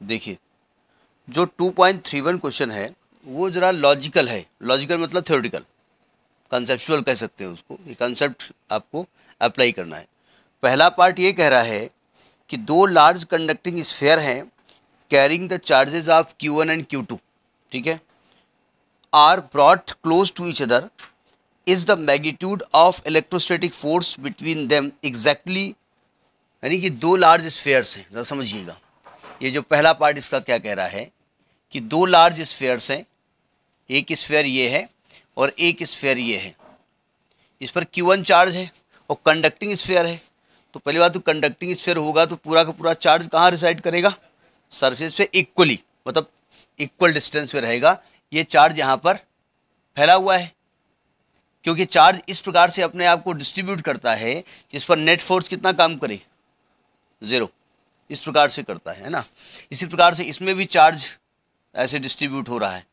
देखिए, जो 2.31 क्वेश्चन है, वो ज़रा लॉजिकल है। लॉजिकल मतलब थ्योरेटिकल कंसेप्चुअल कह सकते हैं उसको। ये कंसेप्ट आपको अप्लाई करना है। पहला पार्ट ये कह रहा है कि दो लार्ज कंडक्टिंग स्फेयर हैं carrying the charges of Q one and Q two ठीक है? Are brought close to each other is the magnitude of electrostatic force between them exactly यानी कि दो लार्ज स्फेयर्स हैं। ज़रा समझिएगा। ये जो पहला पार्ट इसका क्या कह रहा है कि दो लार्ज स्फेयर्स हैं, एक स्फेयर ये है और एक स्फेयर ये है। इस पर क्यू वन चार्ज है और कंडक्टिंग स्फेयर है। तो पहली बात तो कंडक्टिंग स्फेयर होगा तो पूरा का पूरा चार्ज कहाँ रिसाइड करेगा? सरफेस पे इक्वली मतलब इक्वल डिस्टेंस पे रहेगा। ये चार्ज यहाँ पर फैला हुआ है। क्योंकि चार्ज इस प्रकार से अपने आप को डिस्ट्रीब्यूट करता है जिस पर नेट फोर्स कितना काम करे? ज़ीरो इस प्रकार से करता है ना? इसी प्रकार से इसमें भी चार्ज ऐसे डिस्ट्रीब्यूट हो रहा है।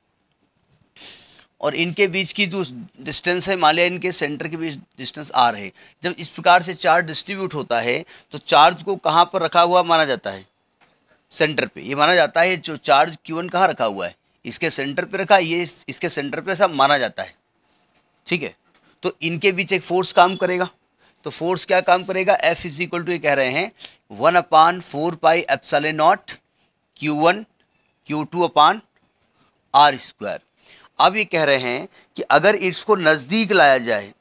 और इनके बीच की जो डिस्टेंस है मान लिया इनके सेंटर के बीच डिस्टेंस आर है जब इस प्रकार से चार्ज डिस्ट्रीब्यूट होता है तो चार्ज को कहाँ पर रखा हुआ माना जाता है? सेंटर पे। ये माना जाता है जो चार्ज क्यू वन कहाँ रखा हुआ है? इसके सेंटर पे रखा ये इस, इसके सेंटर पे ऐसा माना जाता है। ठीक है? तो इनके बीच एक फोर्स काम करेगा। तो फोर्स क्या काम करेगा? एफ़ इज़ इक्वल टू ये कह रहे हैं one upon four pi epsilon nought Q one Q two upon R square. अब ये कह रहे हैं कि अगर इसको नज़दीक लाया जाए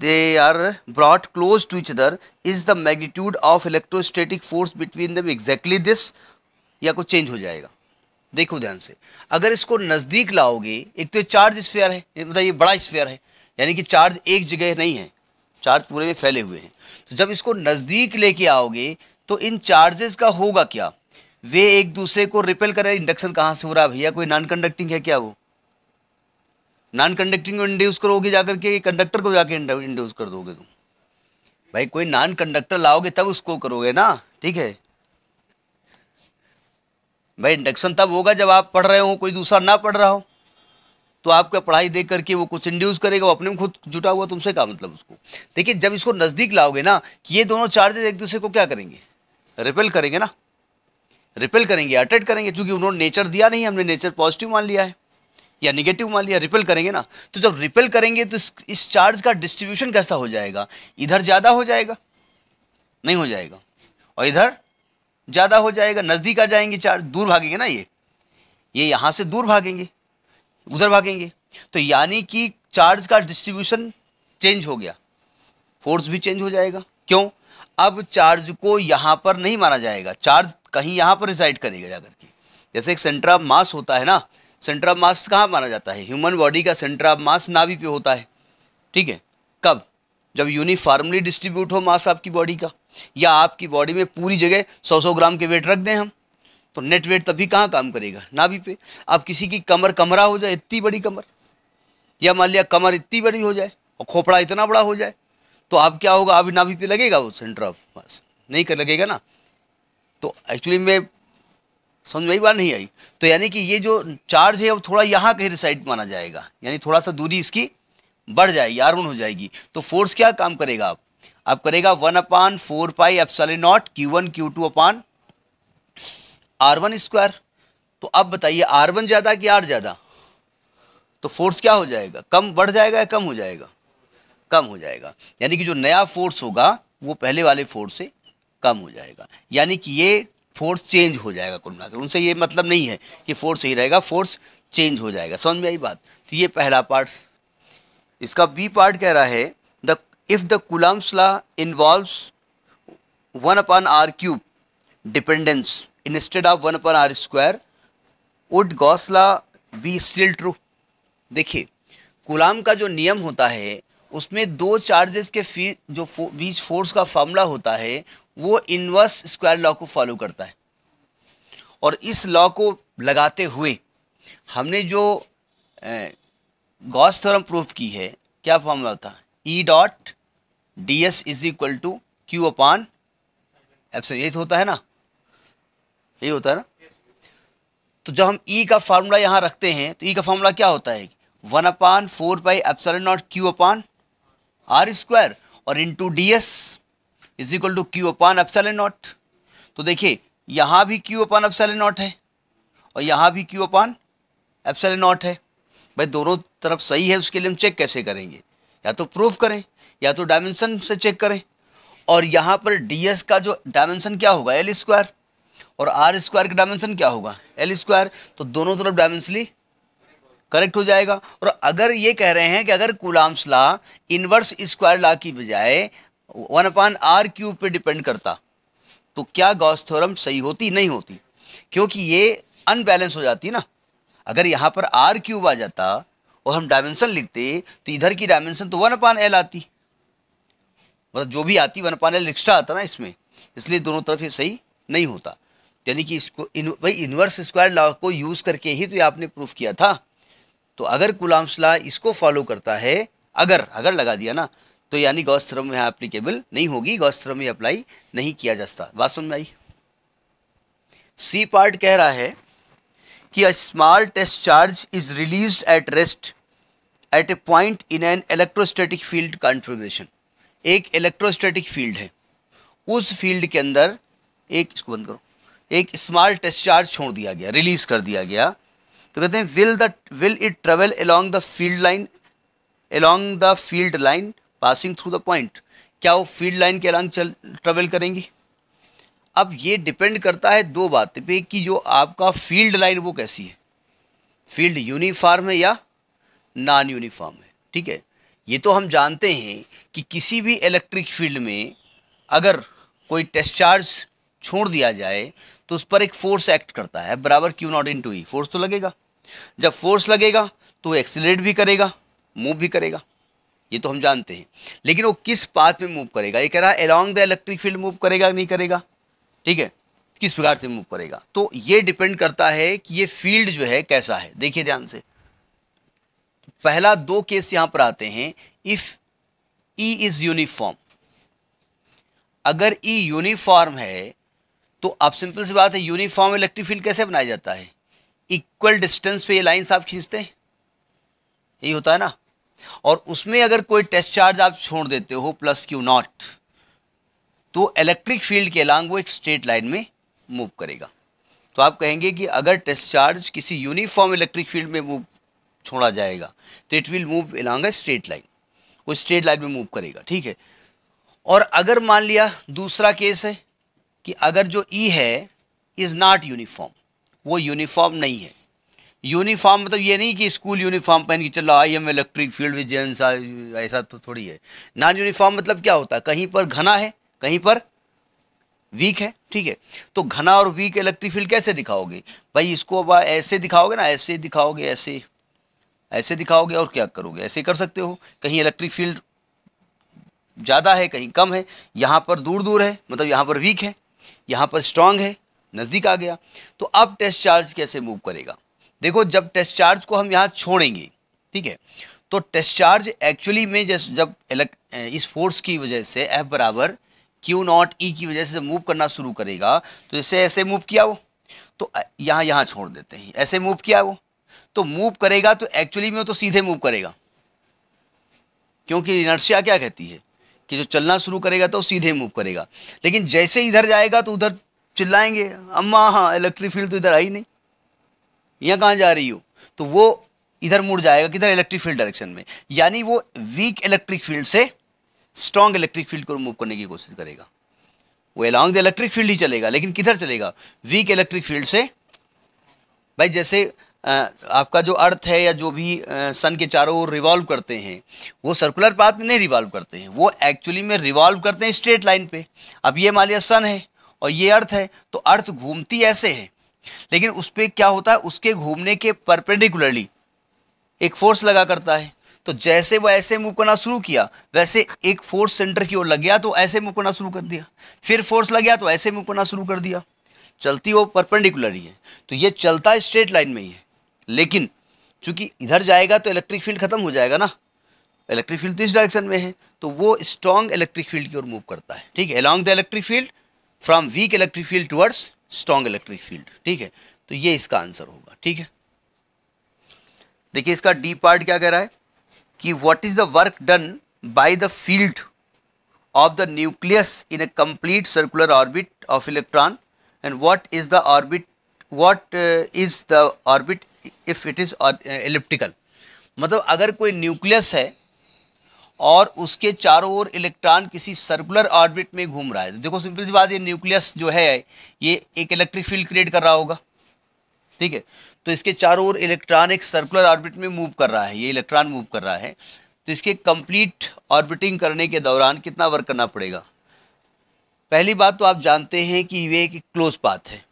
they are brought close to each other is the magnitude of electrostatic force between them exactly this या कुछ चेंज हो जाएगा। देखो ध्यान से। अगर इसको नज़दीक लाओगे, एक तो ये चार्ज स्फेयर है मतलब ये बड़ा स्फेयर है, यानी कि चार्ज एक जगह नहीं है। चार्ज पूरे में फैले हुए हैं। तो जब इसको नज़दीक लेके आओगे तो इन चार्जेस का होगा क्या? वे एक दूसरे को रिपेल कर रहे इंडक्शन कहाँ से हो रहा है भैया? कोई नॉन कंडक्टिंग है क्या वो? नॉन कंडक्टिंग इंड्यूस करोगे जाकर के कंडक्टर को जाके इंड्यूस कर दोगे तुम। भाई, कोई नॉन कंडक्टर लाओगे तब उसको करोगे ना, ठीक है? भाई इंडक्शन तब होगा जब आप पढ़ रहे हो, कोई दूसरा ना पढ़ रहा हो। तो आपका पढ़ाई देख करके वो कुछ इंड्यूस करेगा वो अपने में खुद जुटा हुआ तुमसे क्या मतलब उसको। देखिए जब इसको नज़दीक लाओगे ना कि ये दोनों चार्जेस एक दूसरे को क्या करेंगे? रिपेल करेंगे ना? रिपेल करेंगे अटेट करेंगे क्योंकि उन्होंने नेचर दिया नहीं हमने नेचर पॉजिटिव मान लिया है या निगेटिव मान लिया रिपेल करेंगे ना? तो जब रिपेल करेंगे तो इस, इस चार्ज का डिस्ट्रीब्यूशन कैसा हो जाएगा? इधर ज़्यादा हो जाएगा नहीं हो जाएगा। और इधर ज़्यादा हो जाएगा नज़दीक आ जाएँगे चार्ज दूर भागेंगे ना ये? ये यहाँ से दूर भागेंगे। उधर भागेंगे तो यानी कि चार्ज का डिस्ट्रीब्यूशन चेंज हो गया। फोर्स भी चेंज हो जाएगा। क्यों? अब चार्ज को यहाँ पर नहीं माना जाएगा। चार्ज कहीं यहाँ पर रिसाइड करेगा जाकर के। जैसे एक सेंटर ऑफ़ मास होता है ना सेंटर ऑफ़ मास कहाँ माना जाता है? ह्यूमन बॉडी का सेंटर ऑफ़ मास नाभि पे होता है। ठीक है? कब? जब यूनिफॉर्मली डिस्ट्रीब्यूट हो मास आपकी बॉडी का। या आपकी बॉडी में पूरी जगह सौ सौ ग्राम के वेट रख दें हम। तो नेट वेट तभी कहाँ काम करेगा? नाभि पे। अब किसी की कमर कमरा हो जाए, इतनी बड़ी कमर। या मान लिया कमर इतनी बड़ी हो जाए और खोपड़ा इतना बड़ा हो जाए तो आप क्या होगा? अभी नाभि पे लगेगा वो सेंटर ऑफ़ मास नहीं कर लगेगा ना? तो एक्चुअली में समझ में बात नहीं आई। तो यानी कि ये जो चार्ज है वो थोड़ा यहाँ कहीं रिसाइड माना जाएगा। यानी थोड़ा सा दूरी इसकी बढ़ जाएगी आर हो जाएगी। तो फोर्स क्या काम करेगा आप आप करेगा one upon four pi epsilon nought Q one Q two upon R one square तो अब बताइए आर वन ज़्यादा कि आर ज़्यादा? तो फोर्स क्या हो जाएगा? कम बढ़ जाएगा या कम हो जाएगा? कम हो जाएगा। यानी कि जो नया फोर्स होगा, वो पहले वाले फोर्स से कम हो जाएगा। यानी कि ये फोर्स चेंज हो जाएगा कुल मिलाकर। उनसे ये मतलब नहीं है कि फोर्स सही रहेगा फोर्स चेंज हो जाएगा। समझ में आई बात? तो ये पहला पार्ट इसका बी पार्ट कह रहा है the if the Coulomb's law involves one upon R cube dependence instead of one upon R square would Gauss's law be still true देखिए गुलाम का जो नियम होता है उसमें दो चार्जेस के फ़ी जो फो, बीच फोर्स का फॉर्मूला होता है वो इनवर्स स्क्वायर लॉ को फॉलो करता है। और इस लॉ को लगाते हुए हमने जो गॉस थ्योरम प्रूफ की है क्या फॉर्मूला होता है? E dot D S is equal to Q upon epsilon तो होता है ना? यही होता है ना? तो जब हम ई e का फार्मूला यहाँ रखते हैं तो ई e का फार्मूला क्या होता है? One upon four pi epsilon nought Q upon R square और into D S is equal to Q upon epsilon nought. तो देखिए, यहाँ भी क्यू अपान एप्सिलॉन नॉट है और यहाँ भी क्यू अपान एप्सिलॉन नॉट है। भाई, दोनों तरफ़ सही है, उसके लिए हम चेक कैसे करेंगे? या तो प्रूफ करें, या तो डायमेंशन से चेक करें। और यहाँ पर डी एस का जो डायमेंशन क्या होगा? एल स्क्वायर और आर स्क्वायर का डायमेंशन क्या होगा? एल स्क्वायर तो दोनों तरफ़ डायमेंशनली करेक्ट हो जाएगा। और अगर ये कह रहे हैं कि अगर Coulomb's law inverse square law की बजाय वन अपान आर क्यूब पे डिपेंड करता तो क्या गॉस थ्योरम सही होती? नहीं होती। क्योंकि ये अनबैलेंस हो जाती ना। अगर यहाँ पर आर क्यूब आ जाता और हम डायमेंशन लिखते तो इधर की डायमेंशन तो वन अपान एल आती। मतलब जो भी आती वन अपान एल एक्स्ट्रा आता ना इसमें। इसलिए दोनों तरफ़ ये सही नहीं होता। यानी कि इसको इन भाई इन्वर्स स्क्वायर लॉ को यूज़ करके ही तो ये आपने प्रूफ किया था। तो अगर कुलाम्स लॉ इसको फॉलो करता है, अगर अगर लगा दिया ना तो यानी गॉस थ्रम में एप्लीकेबल नहीं होगी गॉस थ्रम में अप्लाई नहीं किया जा सकता। बात सुन में आई सी पार्ट कह रहा है कि a small test charge is release at rest at a point in an electrostatic field configuration एक इलेक्ट्रोस्टैटिक फ़ील्ड है। उस फ़ील्ड के अंदर, एक, इसको बंद करो। एक स्मॉल टेस्ट चार्ज छोड़ दिया गया रिलीज़ कर दिया गया। तो कहते हैं will the will it travel along the field line along the field line passing through the point क्या वो फ़ील्ड लाइन के अलॉन्ग चल ट्रेवल करेंगी? अब ये डिपेंड करता है दो बात पे कि जो आपका फ़ील्ड लाइन वो कैसी है। फ़ील्ड यूनिफॉर्म है या नॉन यूनिफॉर्म है? ठीक है? ये तो हम जानते हैं कि किसी भी इलेक्ट्रिक फ़ील्ड में अगर कोई टेस्ट चार्ज छोड़ दिया जाए तो उस पर एक फोर्स एक्ट करता है। बराबर Q nought into E force तो लगेगा। जब फोर्स लगेगा तो एक्सीलरेट भी करेगा मूव भी करेगा। ये तो हम जानते हैं। लेकिन वो किस पाथ में मूव करेगा? ये कह रहा है along the electric field move करेगा नहीं करेगा? ठीक है? किस प्रकार से मूव करेगा? तो ये डिपेंड करता है कि ये फ़ील्ड जो है, कैसा है। देखिए ध्यान से। पहला दो केस यहाँ पर आते हैं। इफ़ ई इज़ यूनिफॉर्म अगर ई e यूनिफॉर्म है तो अब सिंपल सी बात है यूनिफॉर्म इलेक्ट्रिक फ़ील्ड कैसे बनाया जाता है? इक्वल डिस्टेंस पे ये लाइंस आप खींचते हैं। यही होता है ना? और उसमें अगर कोई टेस्ट चार्ज आप छोड़ देते हो प्लस क्यू नॉट तो इलेक्ट्रिक फ़ील्ड के अलॉन्ग वो एक स्ट्रेट लाइन में मूव करेगा। तो आप कहेंगे कि अगर टेस्ट चार्ज किसी यूनिफॉर्म इलेक्ट्रिक फ़ील्ड में मूव छोड़ा जाएगा तो it will move along a straight line वो स्ट्रेट लाइन में मूव करेगा, ठीक है? और अगर मान लिया दूसरा केस है कि अगर जो ई है इज़ नॉट यूनिफॉर्म वो यूनिफॉर्म नहीं है. यूनिफॉर्म मतलब ये नहीं कि स्कूल यूनिफॉर्म पहन के चलो, I am electric field with gents ऐसा तो थोड़ी है. नॉन यूनिफॉर्म मतलब क्या होता है? कहीं पर घना है, कहीं पर वीक है, ठीक है? तो घना और वीक इलेक्ट्रिक फ़ील्ड कैसे दिखाओगे? भाई इसको अब ऐसे दिखाओगे ना, ऐसे दिखाओगे, ऐसे ऐसे दिखाओगे और क्या करोगे? ऐसे कर सकते हो. कहीं इलेक्ट्रिक फ़ील्ड ज़्यादा है, कहीं कम है. यहाँ पर दूर दूर है मतलब यहाँ पर वीक है. यहाँ पर स्ट्रांग है, नज़दीक आ गया। तो अब टेस्ट चार्ज कैसे मूव करेगा? देखो, जब टेस्ट चार्ज को हम यहाँ छोड़ेंगे, ठीक है? तो टेस्ट चार्ज एक्चुअली में जैसे, जब इस फोर्स की वजह से एफ़ बराबर क्यू नॉट ई की वजह से मूव करना शुरू करेगा तो जैसे ऐसे मूव किया वो तो यहाँ यहाँ छोड़ देते हैं। ऐसे मूव किया वो तो मूव करेगा तो एक्चुअली में तो सीधे मूव करेगा। क्योंकि इनर्शिया क्या कहती है? कि जो चलना शुरू करेगा तो सीधे मूव करेगा। लेकिन जैसे इधर जाएगा तो उधर चिल्लाएँगे, अम्मा हाँ इलेक्ट्रिक फ़ील्ड तो इधर आई नहीं। यहाँ कहाँ जा रही हो? तो वो इधर मुड़ जाएगा किधर इलेक्ट्रिक फ़ील्ड डायरेक्शन में। यानी वो वीक इलेक्ट्रिक फ़ील्ड से स्ट्रॉन्ग इलेक्ट्रिक फ़ील्ड को मूव करने की कोशिश करेगा। वो अलॉन्ग द इलेक्ट्रिक फ़ील्ड ही चलेगा, लेकिन किधर चलेगा? वीक इलेक्ट्रिक फ़ील्ड से। भाई, जैसे आपका जो अर्थ है या जो भी सन के चारों ओर रिवॉल्व करते हैं, वो सर्कुलर पाथ में नहीं रिवॉल्व करते हैं, वो एक्चुअली में रिवॉल्व करते हैं स्ट्रेट लाइन पे। अब ये मान लिया सन है और ये अर्थ है तो अर्थ घूमती ऐसे है। लेकिन उस पर क्या होता है, उसके घूमने के परपेंडिकुलरली एक फोर्स लगा करता है। तो जैसे वो ऐसे मूव करना शुरू किया, वैसे एक फोर्स सेंटर की ओर लग गया तो ऐसे मूव करना शुरू कर दिया। फिर फोर्स लग गया तो ऐसे मूव करना शुरू कर दिया। चलती वो परपेंडिकुलर ही है। तो ये चलता स्ट्रेट लाइन में ही है। लेकिन चूँकि इधर जाएगा तो इलेक्ट्रिक फ़ील्ड खत्म हो जाएगा ना। इलेक्ट्रिक फ़ील्ड तो इस डायरेक्शन में है तो वो स्ट्रॉन्ग इलेक्ट्रिक फ़ील्ड की ओर मूव करता है। ठीक है along the electric field from weak electric field towards strong electric field ठीक है तो ये इसका आंसर होगा। ठीक है? देखिए, इसका डी पार्ट क्या कह रहा है कि what is the work done by the field of the nucleus in a complete circular orbit of electron and what is the orbit what is the orbit if it is elliptical मतलब अगर कोई nucleus है और उसके चारों ओर electron किसी circular orbit में घूम रहा है तो देखो सिंपल सी बात, ये न्यूक्लियस जो है, ये एक इलेक्ट्रिक फ़ील्ड क्रिएट कर रहा होगा, ठीक है? तो इसके चारों ओर इलेक्ट्रॉन एक सर्कुलर ऑर्बिट में मूव कर रहा है, ये इलेक्ट्रॉन मूव कर रहा है तो इसके कंप्लीट ऑर्बिटिंग करने के दौरान कितना वर्क करना पड़ेगा? पहली बात तो आप जानते हैं कि ये एक क्लोज पाथ है।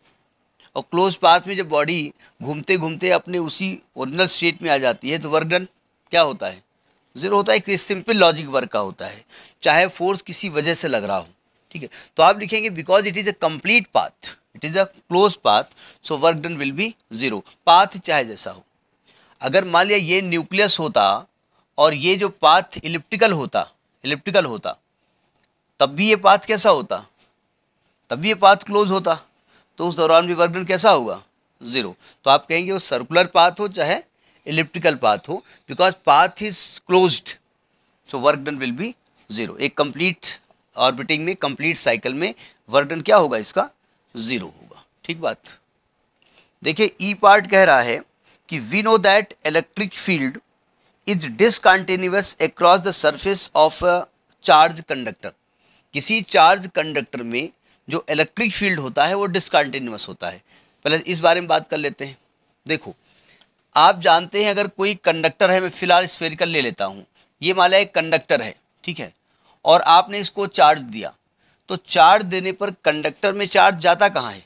और क्लोज पाथ में जब बॉडी घूमते घूमते अपने उसी ओरिजिनल स्टेट में आ जाती है तो वर्क डन क्या होता है? ज़ीरो होता है एक सिंपल लॉजिक वर्क का होता है, चाहे फोर्स किसी वजह से लग रहा हो, ठीक है? तो आप लिखेंगे because it is a complete path it is a close path so work done will be zero path चाहे जैसा हो। अगर मान लिया ये न्यूक्लियस होता और ये जो पाथ इलिप्टिकल होता इलिप्टिकल होता, तब भी ये पाथ कैसा होता? तब भी ये पाथ क्लोज होता। तो उस दौरान भी वर्क डन कैसा होगा ज़ीरो तो आप कहेंगे वो सर्कुलर पाथ हो चाहे इलिप्टिकल पाथ हो because path is closed so work done will be zero एक कंप्लीट ऑर्बिटिंग में कंप्लीट साइकिल में वर्क डन क्या होगा इसका? ज़ीरो होगा. ठीक बात? देखिए ई e पार्ट कह रहा है कि we know that electric field is discontinuous across the surface of charge conductor किसी चार्ज कंडक्टर में जो इलेक्ट्रिक फ़ील्ड होता है, वो डिसकंटिन्यूस होता है। पहले इस बारे में बात कर लेते हैं। देखो, आप जानते हैं अगर कोई कंडक्टर है, मैं फ़िलहाल स्फेरिकल ले लेता हूँ। ये माला एक कंडक्टर है, ठीक है? और आपने इसको चार्ज दिया। तो चार्ज देने पर कंडक्टर में चार्ज जाता कहाँ है?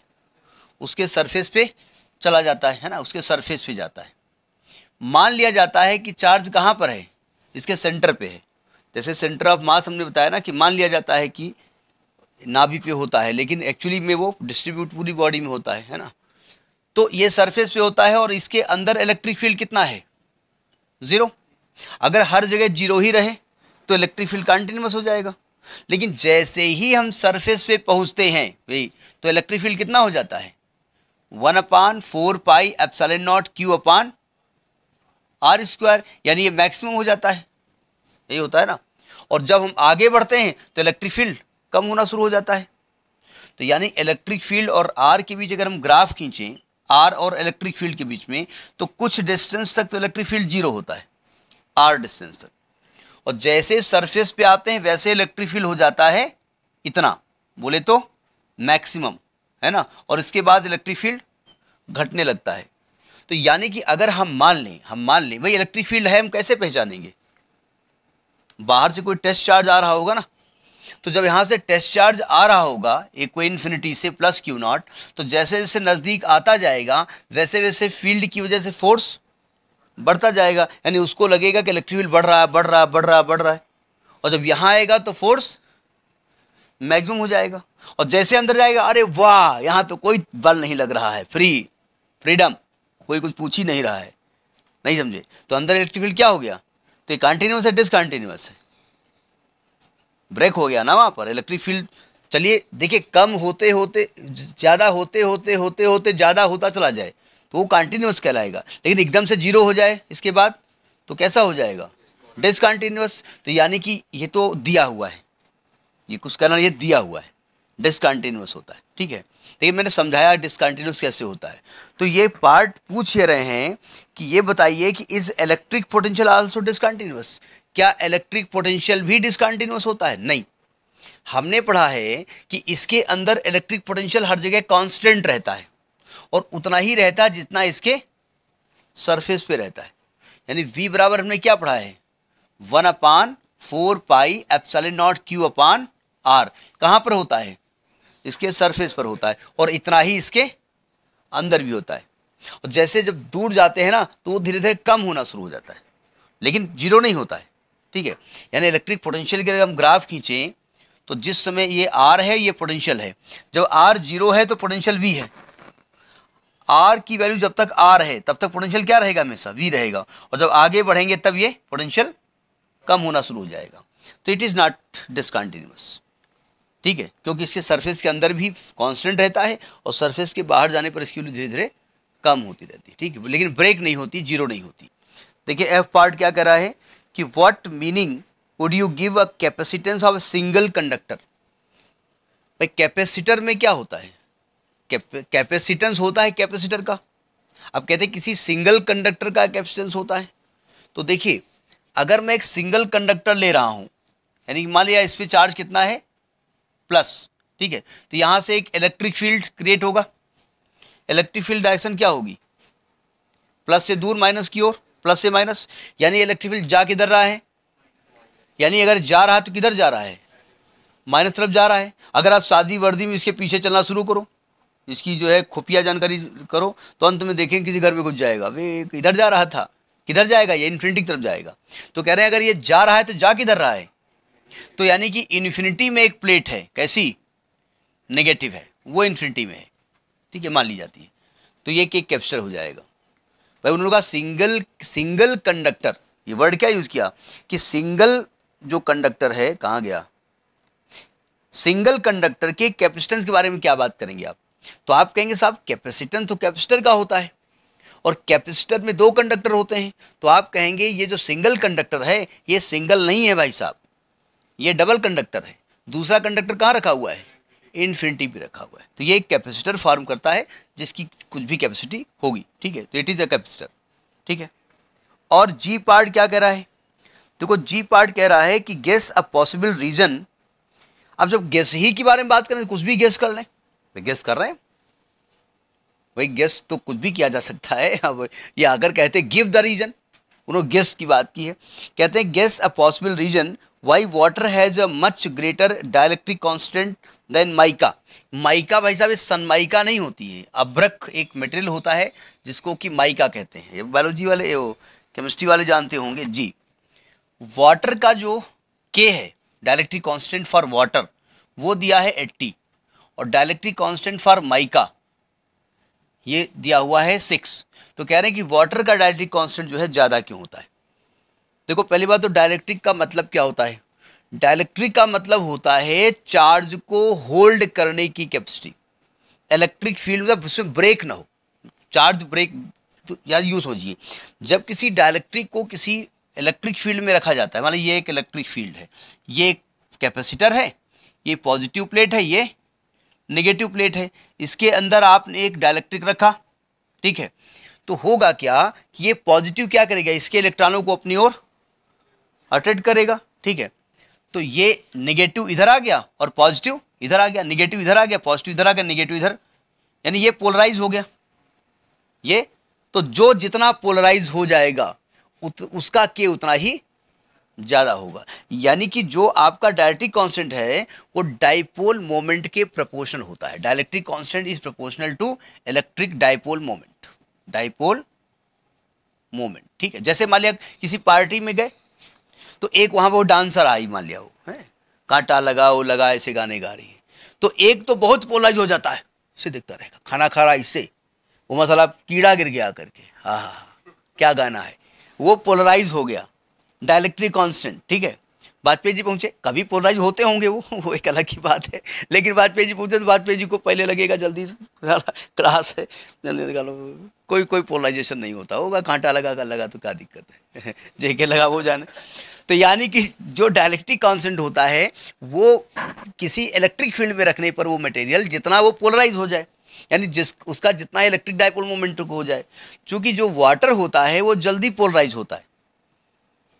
उसके सरफेस पे चला जाता है ना? उसके सरफेस पे जाता है। मान लिया जाता है कि चार्ज कहाँ पर है? इसके सेंटर पे है। जैसे सेंटर ऑफ़ मास हमने बताया ना कि मान लिया जाता है कि नाभि पे होता है, लेकिन एक्चुअली में वो डिस्ट्रीब्यूट पूरी बॉडी में होता है है ना? तो ये सरफेस पे होता है और इसके अंदर इलेक्ट्रिक फ़ील्ड कितना है? ज़ीरो अगर हर जगह ज़ीरो ही रहे तो इलेक्ट्रिक फ़ील्ड कंटिन्यूस हो जाएगा। लेकिन जैसे ही हम सरफेस पे पहुँचते हैं वही तो इलेक्ट्रिक फ़ील्ड कितना हो जाता है? One upon four pi epsilon nought Q upon R square यानी ये मैक्सिमम हो जाता है। यही होता है ना? और जब हम आगे बढ़ते हैं तो इलेक्ट्रिक फ़ील्ड कम होना शुरू हो जाता है। तो यानी इलेक्ट्रिक फ़ील्ड और आर के बीच अगर हम ग्राफ खींचें आर और इलेक्ट्रिक फ़ील्ड के बीच में तो कुछ डिस्टेंस तक तो इलेक्ट्रिक फ़ील्ड ज़ीरो होता है। आर डिस्टेंस तक। और जैसे सरफेस पे आते हैं, वैसे इलेक्ट्रिक फ़ील्ड हो जाता है इतना। बोले तो मैक्सिमम है ना? और इसके बाद इलेक्ट्रिक फ़ील्ड घटने लगता है। तो यानी कि अगर हम मान लें, हम मान लें, भाई इलेक्ट्रिक फ़ील्ड है, हम कैसे पहचानेंगे? बाहर से कोई टेस्ट चार्ज आ रहा होगा ना। तो जब यहाँ से टेस्ट चार्ज आ रहा होगा कोई इन्फिनिटी से प्लस क्यू नॉट तो जैसे जैसे नज़दीक आता जाएगा, वैसे वैसे फ़ील्ड की वजह से फोर्स बढ़ता जाएगा, यानी उसको लगेगा कि इलेक्ट्रिक फ़ील्ड बढ़ रहा है, बढ़ रहा है, बढ़ रहा है, बढ़ रहा है। और जब यहाँ आएगा तो फोर्स मैक्सिमम हो जाएगा। और जैसे अंदर जाएगा, अरे वाह, यहाँ तो कोई बल नहीं लग रहा है फ्री फ्रीडम कोई कुछ पूछ ही नहीं रहा है। नहीं समझे? तो अंदर इलेक्ट्रिक फ़ील्ड क्या हो गया? तो ये है डिसकंटिन्यूस है। ब्रेक हो गया ना वहाँ पर इलेक्ट्रिक फ़ील्ड चलिए, देखिए, कम होते होते, ज़्यादा होते होते होते होते, ज़्यादा होता चला जाए तो वो कंटिन्यूस कहलाएगा। लेकिन एकदम से ज़ीरो हो जाए, इसके बाद तो कैसा हो जाएगा? डिसकंटिन्यूस तो यानी कि ये तो दिया हुआ है। ये कुछ कहना ये दिया हुआ है। डिसकंटिन्यूस होता है। ठीक है? लेकिन मैंने समझाया डिसकंटिन्यूस कैसे होता है। तो ये पार्ट पूछ रहे हैं कि ये बताइए कि is electric potential also discontinuous क्या इलेक्ट्रिक पोटेंशियल भी डिसकंटिन्यूस होता है? नहीं। हमने पढ़ा है कि इसके अंदर इलेक्ट्रिक पोटेंशियल हर जगह कांस्टेंट रहता है। और उतना ही रहता है जितना इसके सरफेस पे रहता है। यानी v बराबर हमने क्या पढ़ा है? One upon four pi epsilon nought Q upon R कहाँ पर होता है? इसके सरफेस पर होता है और इतना ही इसके अंदर भी होता है। और जैसे जब दूर जाते हैं ना तो वो धीरे धीरे कम होना शुरू हो जाता है। लेकिन ज़ीरो नहीं होता है, ठीक है? यानी इलेक्ट्रिक पोटेंशियल के अगर हम ग्राफ खींचें तो जिस समय ये आर है, ये पोटेंशियल है। जब आर ज़ीरो है तो पोटेंशियल वी है। आर की वैल्यू जब तक आर है, तब तक पोटेंशियल क्या रहेगा हमेशा? वी रहेगा। और जब आगे बढ़ेंगे, तब ये पोटेंशियल कम होना शुरू हो जाएगा। तो इट इज़ नॉट डिसकंटिन्यूस ठीक है, क्योंकि इसके सरफेस के अंदर भी कांस्टेंट रहता है और सरफेस के बाहर जाने पर इसकी वैल्यू धीरे धीरे कम होती रहती है, ठीक है। लेकिन ब्रेक नहीं होती ज़ीरो नहीं होती। देखिए एफ़ पार्ट क्या कर रहा है कि what meaning would you give a capacitance of a single conductor भाई कैपेसिटर में क्या होता है? कैपेसिटेंस होता है कैपेसिटर का। अब कहते हैं किसी सिंगल कंडक्टर का कैपेसिटेंस होता है। तो देखिए, अगर मैं एक सिंगल कंडक्टर ले रहा हूँ, यानी मान लिया इस पर चार्ज कितना है? प्लस, ठीक है? तो यहाँ से एक इलेक्ट्रिक फ़ील्ड क्रिएट होगा। इलेक्ट्रिक फ़ील्ड डायरेक्शन क्या होगी? प्लस से दूर माइनस की ओर, प्लस से माइनस, यानी इलेक्ट्रिक फ़ील्ड जा किधर रहा है? यानी अगर जा रहा है तो किधर जा रहा है? माइनस तरफ़ जा रहा है। अगर आप शादी वर्दी में इसके पीछे चलना शुरू करो, इसकी जो है खुफिया जानकारी करो तो अंत में देखें किसी घर में कुछ जाएगा। वे इधर जा रहा था, किधर जाएगा? ये इन्फिनिटी की तरफ़ जाएगा। तो कह रहे हैं, अगर ये जा रहा है तो जा किधर रहा है? तो यानी कि इन्फिनिटी में एक प्लेट है, कैसी? नेगेटिव है, वो इन्फिनिटी में है। ठीक है, मान ली जाती है। तो ये केक कैप्चर हो जाएगा। भाई, उन्होंने कहा सिंगल सिंगल कंडक्टर ये वर्ड क्या यूज़ किया? कि सिंगल जो कंडक्टर है, कहाँ गया? सिंगल कंडक्टर के कैपेसिटेंस के बारे में क्या बात करेंगे आप? तो आप कहेंगे, साहब कैपेसिटेंस तो कैपेसिटर का होता है। और कैपेसिटर में दो कंडक्टर होते हैं। तो आप कहेंगे, ये जो सिंगल कंडक्टर है, ये सिंगल नहीं है भाई साहब। ये डबल कंडक्टर है। दूसरा कंडक्टर कहाँ रखा हुआ है? इन्फिनिटी पे रखा हुआ है। तो ये एक कैपेसिटर फॉर्म करता है, जिसकी कुछ भी कैपेसिटी होगी। ठीक है? तो इट इज़ अ कैपेसिटर ठीक है? और जी पार्ट क्या कह रहा है? देखो जी पार्ट कह रहा है कि गेस अ पॉसिबल रीजन अब जब गेस ही के बारे में बात करें तो कुछ भी गेस कर लें। गेस कर रहे हैं? भाई गेस तो कुछ भी किया जा सकता है। अब ये अगर कहते गिव द रीजन उन्होंने गेस की बात की है। कहते हैं guess a possible reason why water has a much greater dielectric constant than mica mica भाई साहब सनमाइका नहीं होती है। अब्रक एक मटेरियल होता है, जिसको कि माइका कहते हैं। बायोलॉजी वाले केमिस्ट्री वाले जानते होंगे। जी। वाटर का जो के है डायलेक्ट्रिक कांस्टेंट फॉर वाटर वो दिया है 80 और डायलेक्ट्रिक कांस्टेंट फॉर माइका ये दिया हुआ है सिक्स तो कह रहे हैं कि वाटर का डायलेक्ट्रिक कांस्टेंट जो है ज़्यादा क्यों होता है? देखो, पहली बात तो डायलेक्ट्रिक का मतलब क्या होता है? डायलेक्ट्रिक का मतलब होता है चार्ज को होल्ड करने की कैपेसिटी इलेक्ट्रिक फ़ील्ड में उसमें ब्रेक ना हो चार्ज ब्रेक तो याद यूँ समझिए जब किसी डायलेक्ट्रिक को किसी इलेक्ट्रिक फ़ील्ड में रखा जाता है, मान ये एक इलेक्ट्रिक फ़ील्ड है, ये कैपेसिटर है, ये पॉजिटिव प्लेट है, ये नेगेटिव प्लेट है इसके अंदर आपने एक डायलेक्ट्रिक रखा ठीक है? तो होगा क्या कि ये पॉजिटिव क्या करेगा? इसके इलेक्ट्रॉनों को अपनी ओर अट्रैक्ट करेगा ठीक है? तो ये नेगेटिव इधर आ गया और पॉजिटिव इधर आ गया नेगेटिव इधर आ गया पॉजिटिव इधर आ गया नेगेटिव इधर। यानी ये पोलराइज हो गया। ये? तो जो जितना पोलराइज हो जाएगा उत, उसका के उतना ही ज़्यादा होगा। यानी कि जो आपका डायलेक्ट्रिक कांस्टेंट है वो डाइपोल मोमेंट के प्रोपोर्शनल होता है। Dielectric constant is proportional to electric dipole moment. Dipole moment ठीक है? जैसे मान लिया किसी पार्टी में गए तो एक वहाँ पर डांसर आई मान लिया वो है? कांटा लगा वो लगा ऐसे गाने गा रही है। तो एक तो बहुत पोलाइज हो जाता है इसे देखता रहेगा। खाना खा रहा इससे वो मसाला कीड़ा गिर गया करके। हाँ हाँ, हाँ। क्या गाना है? वो पोलराइज हो गया। डायलेक्ट्रिक कांस्टेंट, ठीक है? वाजपेयी जी पहुँचे, कभी पोलराइज होते होंगे वो वो एक अलग की बात है। लेकिन वाजपेयी जी पहुँचे तो वाजपेयी जी को पहले लगेगा जल्दी क्लास है। जल्दी निकालो। कोई कोई पोलराइजेशन नहीं होता, होगा कांटा लगा कर लगा तो क्या दिक्कत है? जेके लगा वो जाने। तो यानी कि जो डायलेक्ट्रिक कॉन्सेंट होता है, वो किसी इलेक्ट्रिक फ़ील्ड में रखने पर वो मटेरियल जितना वो पोलराइज हो जाए, यानी जिस, उसका जितना इलेक्ट्रिक डायपोल मोमेंट हो जाए क्योंकि जो वाटर होता है, वो जल्दी पोलराइज होता है।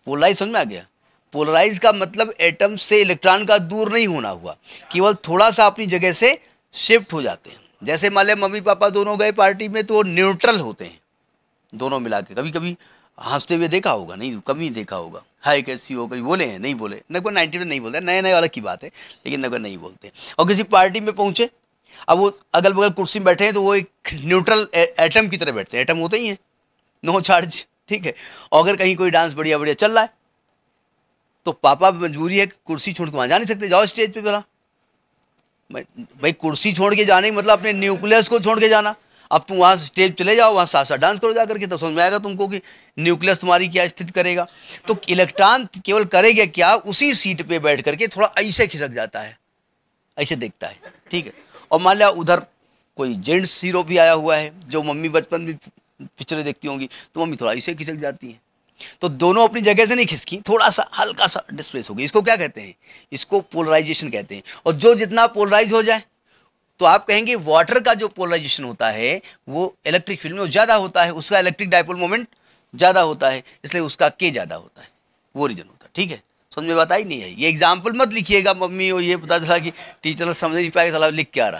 पोलराइज समझ में आ गया? पोलराइज का मतलब एटम से इलेक्ट्रॉन का दूर नहीं होना हुआ। केवल थोड़ा सा अपनी जगह से शिफ्ट हो जाते हैं। जैसे मान लिया मम्मी पापा दोनों गए पार्टी में तो वो न्यूट्रल होते हैं। दोनों मिला के। कभी कभी हँसते हुए देखा होगा, नहीं, कभी देखा होगा। हाय, कैसी हो? कभी बोले हैं? नहीं बोले। नगभग नाइन्टी में नहीं बोलते। नए नए अलग की बात है, लेकिन नगभग नहीं बोलते। और किसी पार्टी में पहुँचे, अब वो अगल बगल कुर्सी में बैठे हैं तो वो एक न्यूट्रल एटम की तरह बैठते हैं। एटम होते ही हैं। नो चार्ज ठीक है? और अगर कहीं कोई डांस बढ़िया बढ़िया चल रहा है तो पापा मजबूरी है कुर्सी छोड़ के वहाँ जा नहीं सकते। जाओ स्टेज पे बोला भाई कुर्सी छोड़ के जाने मतलब अपने न्यूक्लियस को छोड़ के जाना। अब तुम वहाँ स्टेज चले जाओ, वहाँ साथ साथ डांस करो जा करके तो समझ में आएगा तुमको कि न्यूक्लियस तुम्हारी क्या स्थिति करेगा। तो इलेक्ट्रॉन केवल करेगा क्या? उसी सीट पे बैठ करके थोड़ा ऐसे खिसक जाता है। ऐसे देखता है। ठीक है? और मान लिया उधर कोई जेंट्स हीरो भी आया हुआ है, जो मम्मी बचपन में पिक्चरें देखती होंगी तो मम्मी थोड़ा इसे खिसक जाती हैं। तो दोनों अपनी जगह से नहीं खिसकी थोड़ा सा हल्का सा डिस्प्लेस हो गई। इसको क्या कहते हैं? इसको पोलराइजेशन कहते हैं। और जो जितना पोलराइज हो जाए तो आप कहेंगे वाटर का जो पोलराइजेशन होता है, वो इलेक्ट्रिक फ़ील्ड में ज़्यादा होता है। उसका इलेक्ट्रिक डायपोल मोमेंट ज़्यादा होता है, इसलिए उसका के ज़्यादा होता है। वो रीजन होता है, ठीक है? समझ में बात आई? नहीं है। ये एग्ज़ाम्पल मत लिखिएगा मम्मी, और ये पता चला कि टीचर समझ नहीं पाएगा लिख के आ रहा